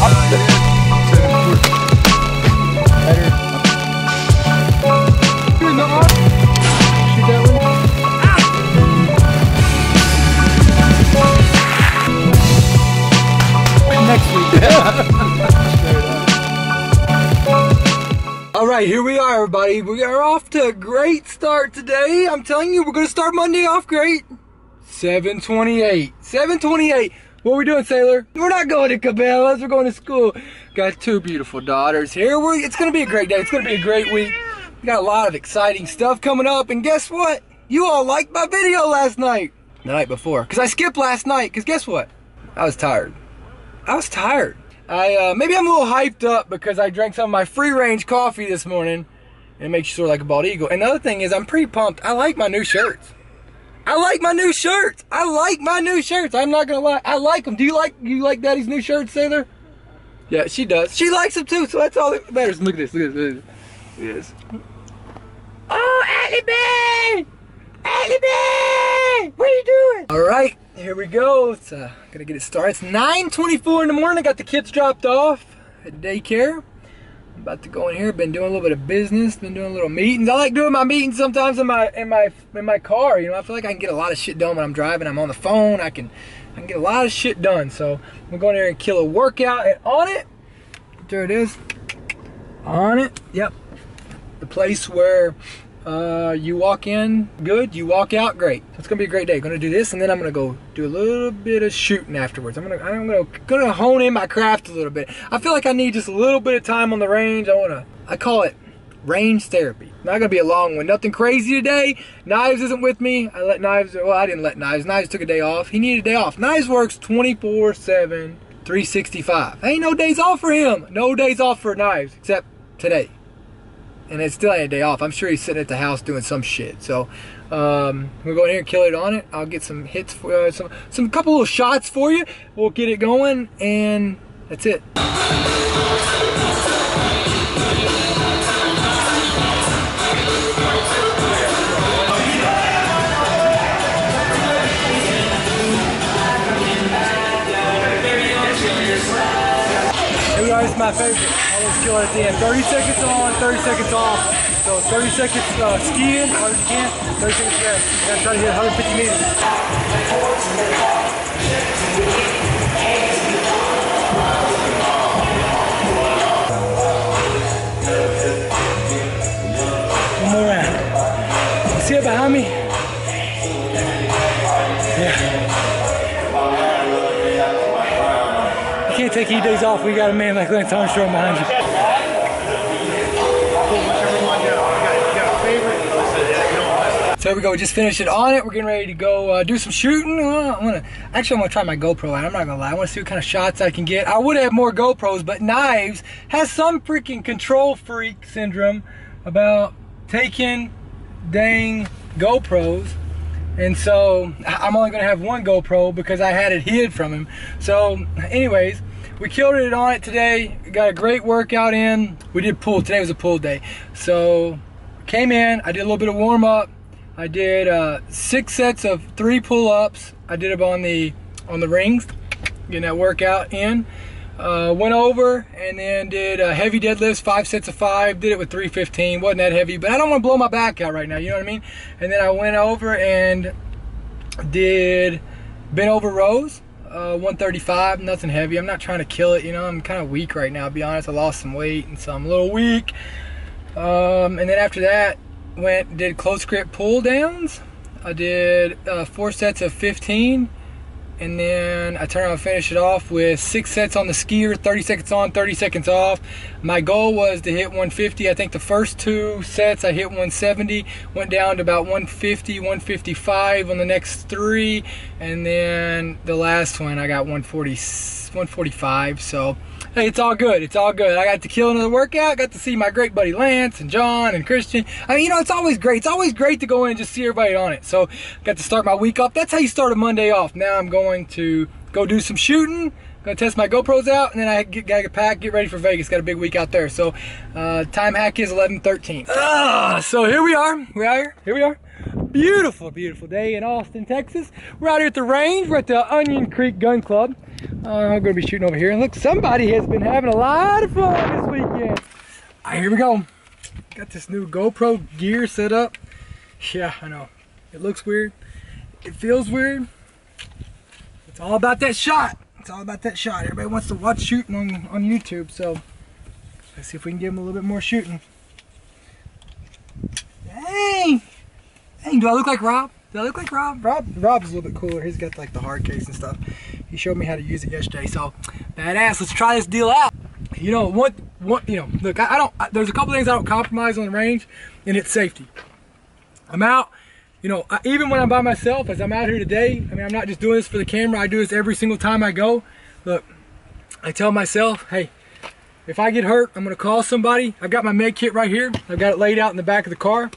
All right, here we are, everybody. We are off to a great start today. I'm telling you, we're going to start Monday off great. 728. 728. What are we doing, Sailor? We're not going to Cabela's. We're going to school. Got two beautiful daughters here. We're, it's to be a great day. It's to be a great week. We got a lot of exciting stuff coming up. And guess what? You all liked my video last night. The night before. Because I skipped last night. Because guess what? I was tired. I was tired. I uh, maybe I'm a little hyped up because I drank some of my free range coffee this morning, and it makes you sort of like a bald eagle. And the other thing is, I'm pretty pumped. I like my new shirts. I like my new shirts. I like my new shirts. I'm not gonna lie. I like them. Do you like you like Daddy's new shirts, Sailor? Yeah, she does. She likes them too. So that's all that matters. Look at this. Look at this. Look at this. Oh, Allie B! Allie B! What are you doing? All right, here we go. It's uh, gonna get it started. It's 9:24 in the morning. I got the kids dropped off at daycare. About to go in here. Been doing a little bit of business. Been doing a little meetings. I like doing my meetings sometimes in my in my in my car. You know, I feel like I can get a lot of shit done when I'm driving. I'm on the phone. I can I can get a lot of shit done. So I'm going in here and kill a workout. And Onnit, there it is. Onnit. Yep. The place where uh, you walk in good, you walk out great. It's gonna be a great day. Gonna do this, and then I'm gonna go do a little bit of shooting afterwards. I'm gonna, I'm gonna, gonna hone in my craft a little bit. I feel like I need just a little bit of time on the range. I wanna, I call it range therapy. Not gonna be a long one. Nothing crazy today. Knives isn't with me. I let Knives. Well, I didn't let Knives. Knives took a day off. He needed a day off. Knives works 24/7, 365. Ain't no days off for him. No days off for Knives except today and it still ain't a day off. I'm sure he's sitting at the house doing some shit. So um, we're going here and kill it Onnit. I'll get some hits for uh, some some couple little shots for you. We'll get it going, and that's it. It's my favorite. It at the end. 30 seconds on, 30 seconds off. So 30 seconds uh, skiing, hard as you can, 30 seconds rest. You gotta try to hit 150 meters. One more round. See it behind me? Yeah. You can't take any days off. We got a man like Lance Armstrong behind you. So here we go. We just finished it Onnit. We're getting ready to go uh, do some shooting. Uh, I'm gonna actually I'm gonna try my GoPro out. I'm not gonna lie. I want to see what kind of shots I can get. I would have more GoPros, but Knives has some freaking control freak syndrome about taking dang GoPros and so I'm only gonna have one GoPro because I had it hid from him. So anyways, we killed it Onnit today. Got a great workout in. We did pull, today was a pull day. So came in, I did a little bit of warm up. I did uh, six sets of three pull-ups. I did them on the on the rings, getting that workout in. Uh, went over and then did uh, heavy deadlifts, five sets of five. Did it with 315. wasn't that heavy, but I don't want to blow my back out right now. You know what I mean? And then I went over and did bent over rows, uh, 135. Nothing heavy. I'm not trying to kill it. You know, I'm kind of weak right now. To be honest, I lost some weight and so I'm a little weak. Um, and then after that, went did close grip pull downs. I did uh, four sets of 15 and then I turn around and finish it off with six sets on the skier, 30 seconds on, 30 seconds off. My goal was to hit 150. I think the first two sets I hit 170, went down to about 150, 155 on the next three, and then the last one I got 140, 145. So hey, it's all good. It's all good. I got to kill another workout. Got to see my great buddy Lance and John and Christian. I mean, you know, it's always great. It's always great to go in and just see everybody Onnit. So got to start my week off. That's how you start a Monday off. Now I'm going to go do some shooting. Gonna test my GoPros out, and then I get, gotta get packed, get ready for Vegas. Got a big week out there. So, uh, time hack is 11:13. Ah, so here we are. We are here. Here we are. Beautiful, beautiful day in Austin, Texas. We're out here at the range. We're at the Onion Creek Gun Club. Uh, I'm gonna be shooting over here. And look, somebody has been having a lot of fun this weekend. All right, here we go. Got this new GoPro gear set up. Yeah, I know. It looks weird. It feels weird. It's all about that shot. It's all about that shot. Everybody wants to watch shooting on, on YouTube, so let's see if we can give them a little bit more shooting. Dang! Dang, do I look like Rob? Do I look like Rob? Rob Rob's a little bit cooler. He's got like the hard case and stuff. He showed me how to use it yesterday, so badass. Let's try this deal out. You know what? What you know? Look, I, I don't. I, there's a couple things I don't compromise on the range, and it's safety. I'm out you know, I, even when I'm by myself, as I'm out here today, I mean, I'm not just doing this for the camera. I do this every single time I go. Look, I tell myself, hey, if I get hurt, I'm gonna call somebody. I've got my med kit right here. I've got it laid out in the back of the car.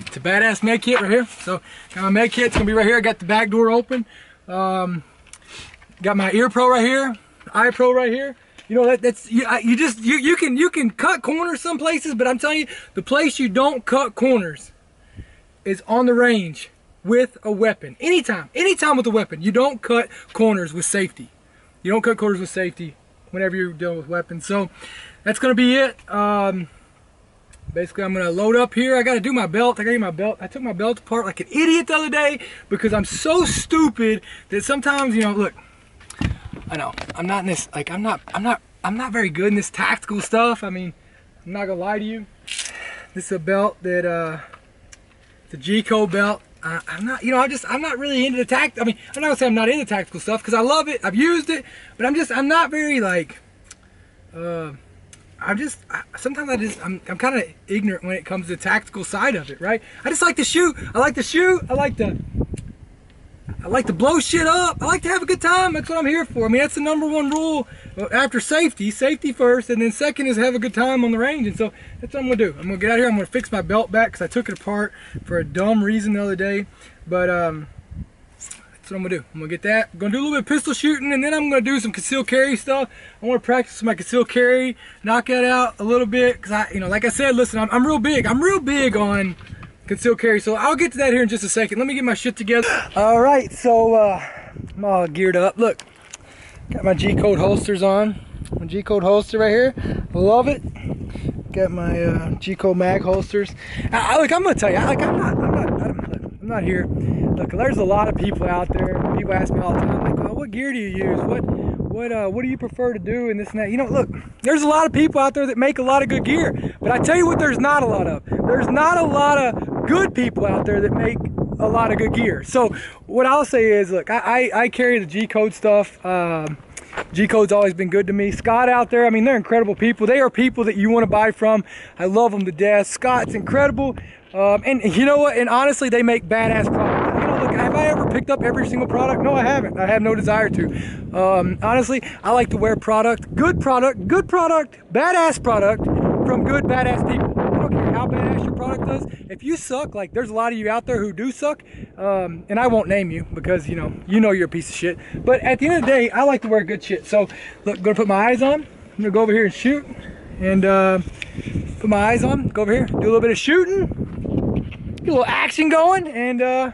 It's a badass med kit right here. So, got my med kit. It's gonna be right here. I got the back door open. Um, got my ear pro right here, eye pro right here. You know that that's you, you just you you can you can cut corners some places, but I'm telling you, the place you don't cut corners is on the range with a weapon. Anytime, anytime with a weapon, you don't cut corners with safety. You don't cut corners with safety whenever you're dealing with weapons. So that's gonna be it. Um, basically, I'm gonna load up here. I gotta do my belt. I gotta get my belt. I took my belt apart like an idiot the other day because I'm so stupid that sometimes, you know, look. I know. I'm not in this, like, I'm not, I'm not, I'm not very good in this tactical stuff. I mean, I'm not gonna lie to you. This is a belt that, uh, a G-code belt. Uh, I'm not, you know, I just, I'm not really into the tact. I mean, I'm not gonna say I'm not into tactical stuff because I love it. I've used it, but I'm just, I'm not very like, uh, I'm just, sometimes I just, I'm, I'm kind of ignorant when it comes to the tactical side of it, right? I just like to shoot. I like to shoot. I like to, I like to blow shit up. I like to have a good time. That's what I'm here for. I mean, that's the number one rule after safety. Safety first, and then second is have a good time on the range. And so that's what I'm gonna do. I'm gonna get out here. I'm gonna fix my belt back because I took it apart for a dumb reason the other day. But um, what I'm gonna do. I'm gonna get that. I'm gonna do a little bit of pistol shooting, and then I'm gonna do some concealed carry stuff. I want to practice my concealed carry, knock that out a little bit. Cause I, you know, like I said, listen, I'm, I'm real big. I'm real big on concealed carry. So I'll get to that here in just a second. Let me get my shit together. All right, so uh, I'm all geared up. Look, got my G-code holsters on. My G-code holster right here. Love it. Got my uh, G-code mag holsters. I, I, look, I'm gonna tell you, I, like, I'm not, I'm not, I'm, I'm not here. Look, there's a lot of people out there. People ask me all the time, like, oh, what gear do you use? What what uh, what do you prefer to do and this and that. You know, look, there's a lot of people out there that make a lot of good gear, but I tell you what, there's not a lot of. There's not a lot of good people out there that make a lot of good gear. So what I'll say is, look, I I, I carry the G code stuff. Um, G Code's always been good to me. Scott out there, I mean, they're incredible people. They are people that you want to buy from. I love them to death. Scott's incredible. Um, and you know what? And honestly, they make badass products. You know, look, have I ever picked up every single product? No, I haven't. I have no desire to. Um, honestly, I like to wear product, good product, good product, badass product from good badass people. I don't care how badass your product does. If you suck, like there's a lot of you out there who do suck, um, and I won't name you because you know you know you're a piece of shit. But at the end of the day, I like to wear good shit. So look, gonna put my eyes on. I'm gonna go over here and shoot, and uh, put my eyes on. Go over here, do a little bit of shooting get a little action going and uh,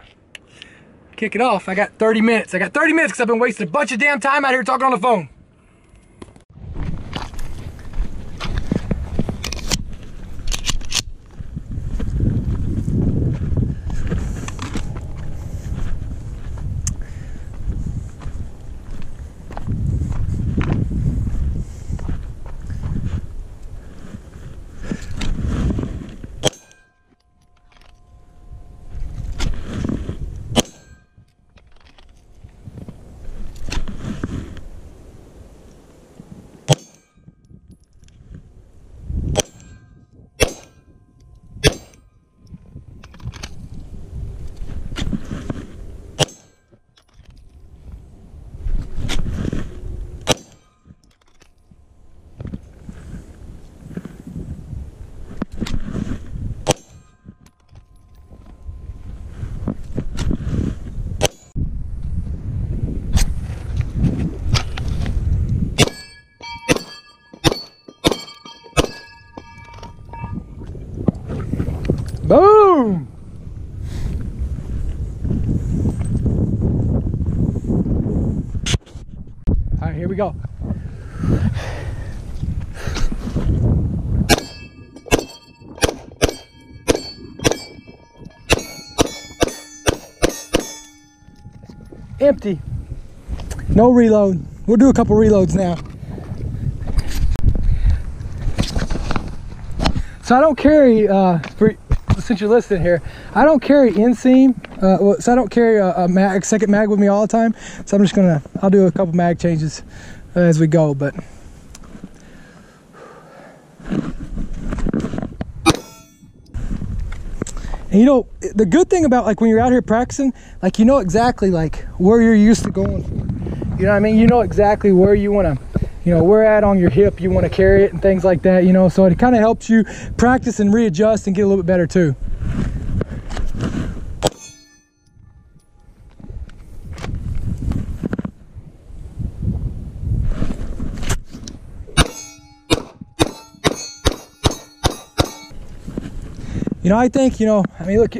kick it off. I got 30 minutes. I got 30 minutes because I've been wasting a bunch of damn time out here talking on the phone. Boom! All right, here we go. Empty. No reload. We'll do a couple reloads now. So I don't carry uh, for since you're listening here, I don't carry inseam. Uh, so I don't carry a, a mag, second mag with me all the time. So I'm just gonna, I'll do a couple mag changes as we go. But And you know, the good thing about like when you're out here practicing, like you know exactly like where you're used to going. You know what I mean? You know exactly where you want to, you know, where at on your hip you want to carry it and things like that, you know. So it kind of helps you practice and readjust and get a little bit better too. You know, I think, you know, I mean, look,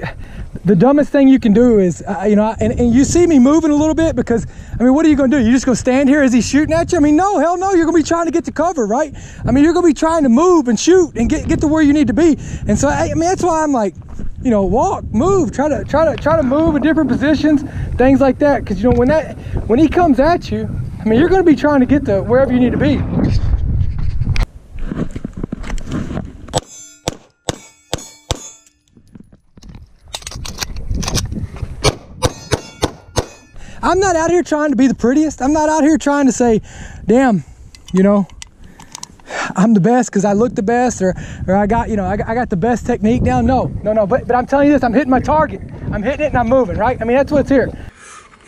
the dumbest thing you can do is, uh, you know, and, and you see me moving a little bit because, I mean, what are you going to do? You just going to stand here as he's shooting at you? I mean, no, hell no. You're going to be trying to get to cover, right? I mean, you're going to be trying to move and shoot and get, get to where you need to be. And so, I, I mean, that's why I'm like, you know, walk, move, try to, try to, try to move in different positions, things like that. Cause you know, when that, when he comes at you, I mean, you're going to be trying to get to wherever you need to be. I'm not out here trying to be the prettiest. I'm not out here trying to say, damn, you know, I'm the best because I look the best or, or I got, you know, I got, I got the best technique down. No, no, no. But, but I'm telling you this, I'm hitting my target. I'm hitting it and I'm moving, right? I mean, that's what's here.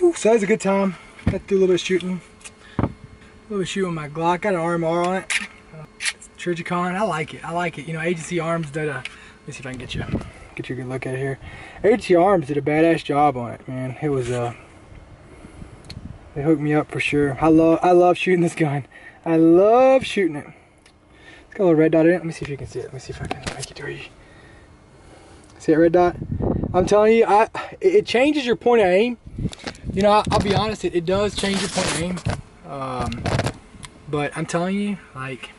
Ooh, so that was a good time. Got to do a little bit of shooting. A little bit of shooting my Glock. Got an RMR on it. Trijicon. I like it. I like it. You know, agency arms did a, let me see if I can get you, get you a good look at it here. Agency arms did a badass job on it, man. It was, uh, they hooked me up for sure. I love I love shooting this gun. I love shooting it. It's got a little red dot in it. Let me see if you can see it. Let me see if I can make it to you. See that red dot? I'm telling you, I it changes your point of aim. You know, I, will be honest, it, it does change your point of aim. Um, but I'm telling you, like,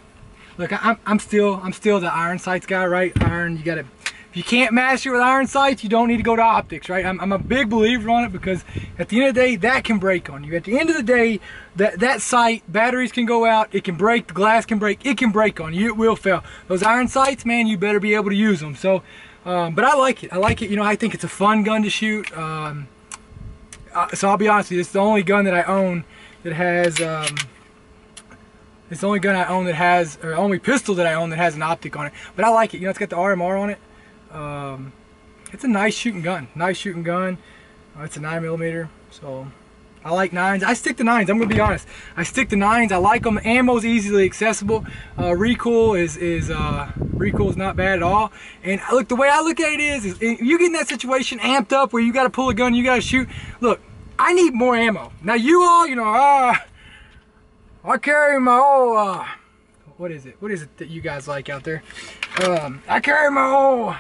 look, I, I'm I'm still I'm still the iron sights guy, right? Iron, you got to if you can't master with iron sights, you don't need to go to optics, right? I'm, I'm, a big believer on it because at the end of the day, that can break on you. At the end of the day, that, that sight, batteries can go out, it can break, the glass can break, it can break on you, it will fail. Those iron sights, man, you better be able to use them. So, um, but I like it. I like it. You know, I think it's a fun gun to shoot. Um, uh, so I'll be honest with you, it's the only gun that I own that has, um, it's the only gun I own that has, or only pistol that I own that has an optic on it. But I like it. You know, it's got the RMR on it. Um, it's a nice shooting gun. Nice shooting gun. Uh, it's a 9 millimeter, so I like nines. I stick to nines. I'm gonna be honest. I stick to nines. I like them. Ammo's easily accessible. Uh, recoil is is uh, recoil is not bad at all. And look, the way I look at it is, is you get in that situation amped up where you got to pull a gun, you got to shoot. Look, I need more ammo. Now you all, you know, uh, I carry my old, uh, what is it? What is it that you guys like out there? Um, I carry my old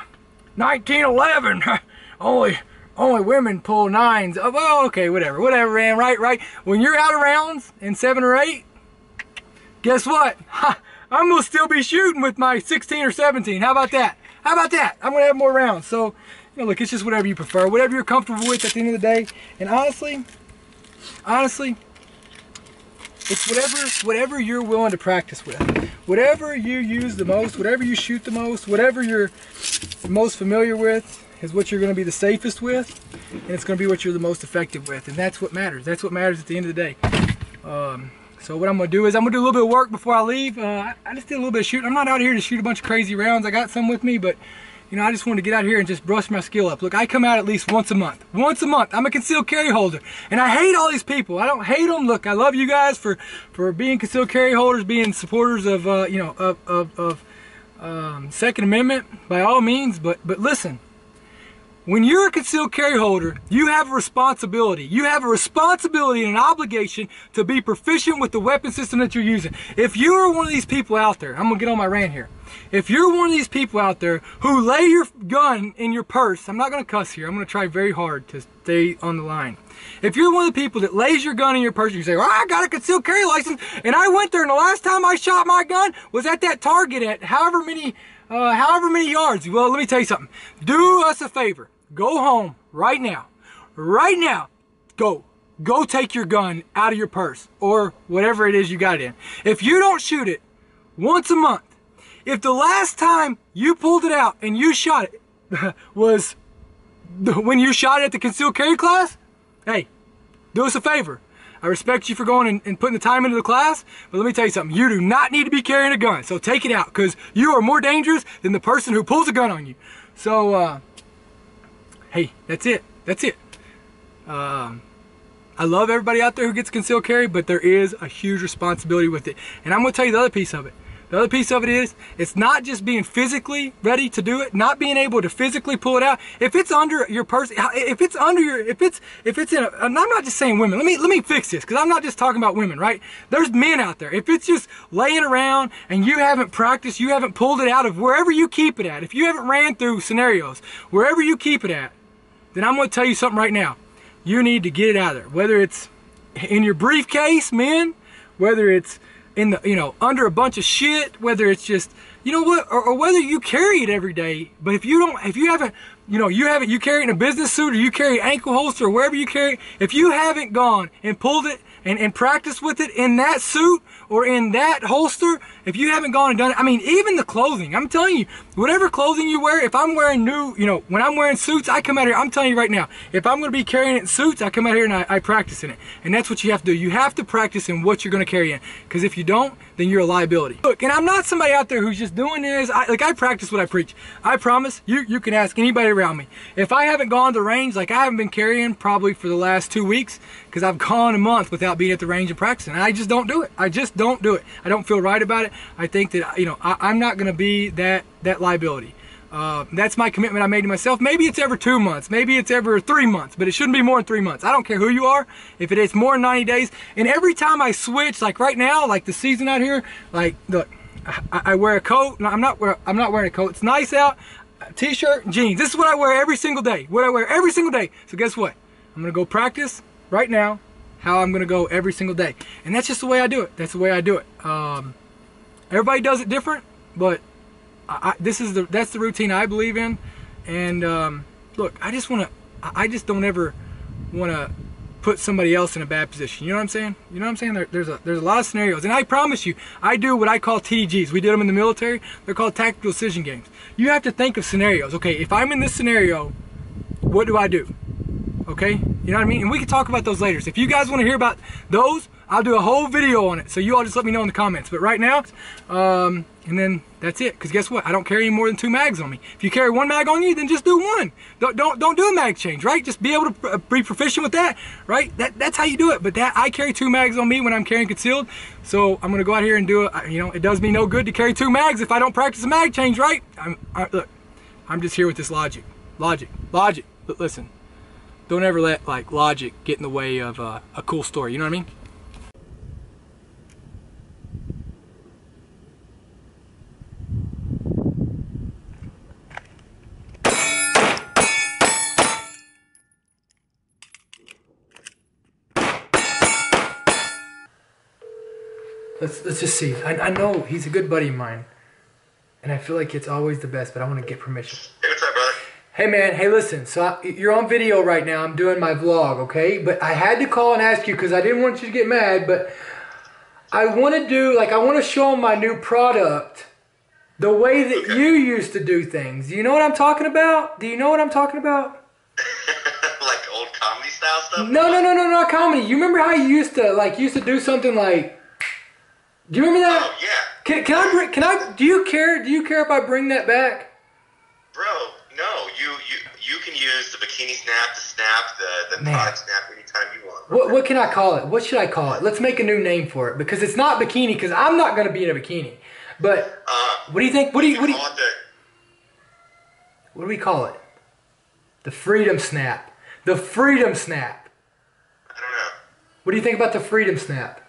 1911. only only women pull nines. Oh, well, okay, whatever, whatever, man. Right, right. When you're out of rounds in seven or eight, guess what? I'm gonna still be shooting with my 16 or 17. How about that? How about that? I'm gonna have more rounds. So, you know, look, it's just whatever you prefer, whatever you're comfortable with at the end of the day. And honestly, honestly, it's whatever whatever you're willing to practice with. Whatever you use the most, whatever you shoot the most, whatever you're most familiar with is what you're going to be the safest with, and it's going to be what you're the most effective with, and that's what matters. That's what matters at the end of the day. Um, so what I'm going to do is I'm going to do a little bit of work before I leave. Uh, I, just did a little bit of shooting. I'm not out here to shoot a bunch of crazy rounds. I got some with me, but you know, I just wanted to get out here and just brush my skill up. Look, I come out at least once a month. Once a month. I'm a concealed carry holder. And I hate all these people. I don't hate them. Look, I love you guys for, for being concealed carry holders, being supporters of, uh, you know, of, of, of um, Second Amendment by all means. But, but listen, when you're a concealed carry holder, you have a responsibility. You have a responsibility and an obligation to be proficient with the weapon system that you're using. If you are one of these people out there, I'm to get on my rant here. If you're one of these people out there who lay your gun in your purse, I'm not going to cuss here. I'm going to try very hard to stay on the line. If you're one of the people that lays your gun in your purse, you say, well, I got a concealed carry license, and I went there, and the last time I shot my gun was at that target at however many, uh, however many yards. Well, let me tell you something. Do us a favor. Go home right now. Right now. Go. Go take your gun out of your purse or whatever it is you got it in. If you don't shoot it once a month, if the last time you pulled it out and you shot it was when you shot it at the concealed carry class, hey, do us a favor. I respect you for going and, and, putting the time into the class, but let me tell you something. You do not need to be carrying a gun, so take it out because you are more dangerous than the person who pulls a gun on you. So, uh, hey, that's it. That's it. Um, I love everybody out there who gets concealed carry, but there is a huge responsibility with it. And I'm going to tell you the other piece of it. The other piece of it is, it's not just being physically ready to do it, not being able to physically pull it out. If it's under your person, if it's under your, if it's, if it's in a, I'm not just saying women. Let me, let me fix this, because I'm not just talking about women, right? There's men out there. If it's just laying around and you haven't practiced, you haven't pulled it out of wherever you keep it at, if you haven't ran through scenarios, wherever you keep it at, then I'm going to tell you something right now. You need to get it out of there. Whether it's in your briefcase, men, whether it's in the, you know, under a bunch of shit, whether it's just, you know what, or, or, whether you carry it every day, but if you don't, if you haven't, you know, you haven't, you carry it in a business suit or you carry an ankle holster or wherever you carry it, if you haven't gone and pulled it and, and practiced with it in that suit or in that holster, if you haven't gone and done it, I mean, even the clothing, I'm telling you, whatever clothing you wear, if I'm wearing new, you know, when I'm wearing suits, I come out here, I'm telling you right now, if I'm going to be carrying it in suits, I come out here and I, I practice in it. And that's what you have to do. You have to practice in what you're going to carry in. Because if you don't, then you're a liability. Look, and I'm not somebody out there who's just doing this. I, like, I practice what I preach. I promise, you, you can ask anybody around me. If I haven't gone to the range, like I haven't been carrying probably for the last two weeks, because I've gone a month without being at the range and practicing. And I just don't do it. I just don't do it. I don't feel right about it. I think that, you know, I, am not going to be that, that liability. Uh, that's my commitment I made to myself. Maybe it's every two months. Maybe it's every three months, but it shouldn't be more than three months. I don't care who you are. If it is more than 90 days, and every time I switch, like right now, like the season out here, like look, I, I wear a coat. No, I'm not. I'm not wearing a coat. It's nice out. T-shirt, jeans. This is what I wear every single day. What I wear every single day. So guess what? I'm gonna go practice right now how I'm gonna go every single day. And that's just the way I do it. That's the way I do it. Um, everybody does it different, but I, this is the that's the routine I believe in. And um, look, I just wanna, I just don't ever wanna put somebody else in a bad position. You know what I'm saying? You know what I'm saying? There, there's a there's a lot of scenarios, and I promise you, I do what I call TDGs. We did them in the military. They're called tactical decision games. You have to think of scenarios. Okay, if I'm in this scenario, what do I do? Okay, you know what I mean? And we can talk about those later. So if you guys want to hear about those, I'll do a whole video on it. So you all just let me know in the comments. But right now, um, and then that's it. Because guess what? I don't carry any more than two mags on me. If you carry one mag on you, then just do one. Don't don't, don't do a mag change, right? Just be able to be proficient with that, right? That that's how you do it. But that I carry two mags on me when I'm carrying concealed. So I'm gonna go out here and do it. You know, it does me no good to carry two mags if I don't practice a mag change, right? I'm I, look. I'm just here with this logic, logic, logic. But listen, don't ever let like logic get in the way of uh, a cool story. You know what I mean? Let's let's just see. I, I know he's a good buddy of mine, and I feel like it's always the best. But I want to get permission. Hey, what's up, brother? Hey man, hey listen, so I, you're on video right now, I'm doing my vlog, okay? But I had to call and ask you because I didn't want you to get mad, but I want to do, like I want to show them my new product the way that okay. you used to do things. Do you know what I'm talking about? Do you know what I'm talking about? like old comedy style stuff? No, no, no, no, not comedy. You remember how you used to, like, used to do something like, do you remember that? Oh, yeah. Can, can I bring, can I, do you care, do you care if I bring that back? Bro, no, you you you can use the bikini snap, the snap, the the pod snap anytime you want. What what can I call it? What should I call it? Let's make a new name for it because it's not bikini because I'm not going to be in a bikini. But uh, what do you think? What do you, what do you, the, what do we call it? The freedom snap. The freedom snap. I don't know. What do you think about the freedom snap?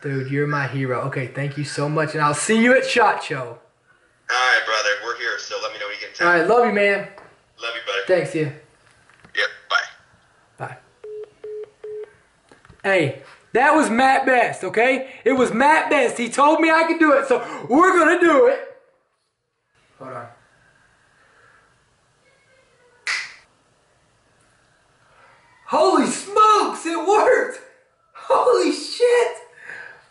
Dude, you're my hero. Okay, thank you so much, and I'll see you at SHOT Show. All right, brother. We're here, so let me know when you get All right, love you, man. Love you, buddy. Thanks, you. Yep. Bye. Bye. Hey, that was Mat Best, okay? It was Mat Best. He told me I could do it, so we're gonna do it. Hold on. Holy smokes, it worked!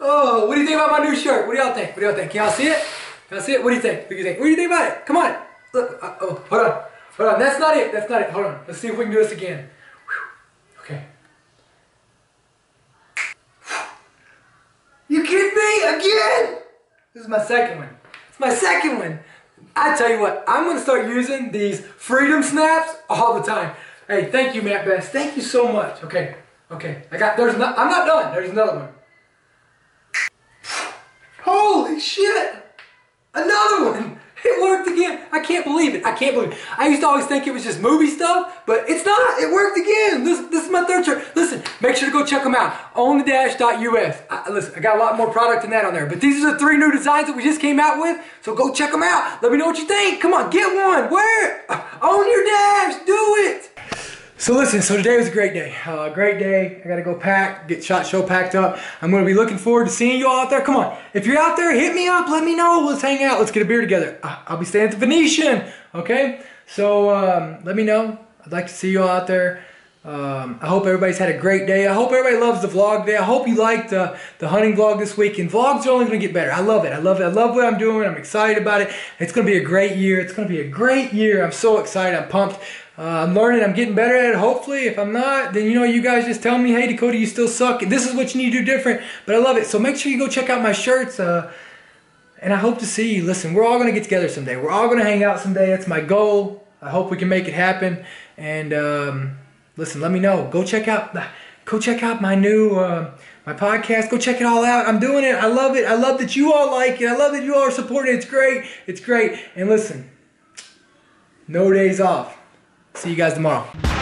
Oh, what do you think about my new shirt? What do y'all think? What do y'all think? Can y'all see it? Can y'all see it? What do you think? What do you think? What do you think about it? Come on. Look. Uh, oh, hold on. Hold on. That's not it. That's not it. Hold on. Let's see if we can do this again. Whew. Okay. You kidding me? Again? This is my second one. It's my second one. I tell you what, I'm gonna start using these freedom snaps all the time. Hey, thank you, Mat Best. Thank you so much. Okay, okay. I got. There's not. I'm not done. There's another one. Holy shit! Another one! It worked again. I can't believe it. I can't believe it. I used to always think it was just movie stuff, but it's not. It worked again. This, this is my third shirt. Listen, make sure to go check them out. OwnTheDash.us. I, listen, I got a lot more product than that on there, but these are the three new designs that we just came out with, so go check them out. Let me know what you think. Come on, get one. Where? On your dash. Do it. So listen, so today was a great day. Uh, great day. I gotta go pack, get shot show packed up. I'm gonna be looking forward to seeing you all out there. Come on, if you're out there, hit me up. Let me know. Let's hang out. Let's get a beer together. Uh, I'll be staying at the Venetian. Okay. So um, let me know. I'd like to see you all out there. Um, I hope everybody's had a great day. I hope everybody loves the vlog day. I hope you liked uh, the hunting vlog this week. And vlogs are only going to get better. I love it. I love it. I love what I'm doing. I'm excited about it. It's going to be a great year. It's going to be a great year. I'm so excited. I'm pumped. Uh, I'm learning. I'm getting better at it. Hopefully, if I'm not, then you know, you guys just tell me, hey, Dakota, you still suck. This is what you need to do different. But I love it. So make sure you go check out my shirts. Uh, and I hope to see you. Listen, we're all going to get together someday. We're all going to hang out someday. That's my goal. I hope we can make it happen. And um, listen, let me know. Go check out. Go check out my new uh, my podcast. Go check it all out. I'm doing it. I love it. I love that you all like it. I love that you all are supporting it. It's great. It's great. And listen, no days off. See you guys tomorrow.